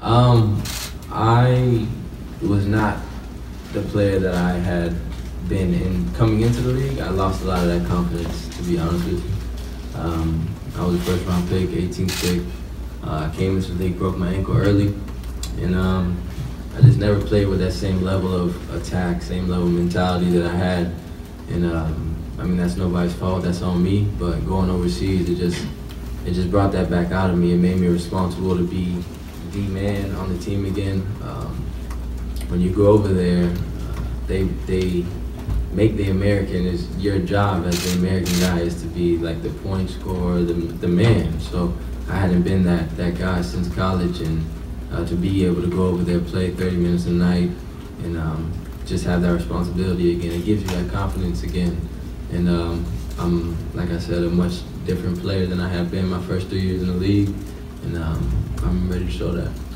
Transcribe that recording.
Um, I was not the player that I had been in coming into the league. I lost a lot of that confidence, to be honest with you. Um, I was a first round pick, 18th pick. Uh, I came into the league, broke my ankle early, and um, I just never played with that same level of attack, same level of mentality that I had. And um, I mean, that's nobody's fault. That's on me. But going overseas, it just it just brought that back out of me. It made me responsible to be the man on the team again. Um, when you go over there, uh, they they make the American is your job as the American guy is to be like the point scorer, the the man. So I hadn't been that that guy since college, and uh, to be able to go over there, play 30 minutes a night, and um, just have that responsibility again, it gives you that confidence again. And um, I'm, like I said, a much different player than I have been my first three years in the league, and um, I'm ready to show that.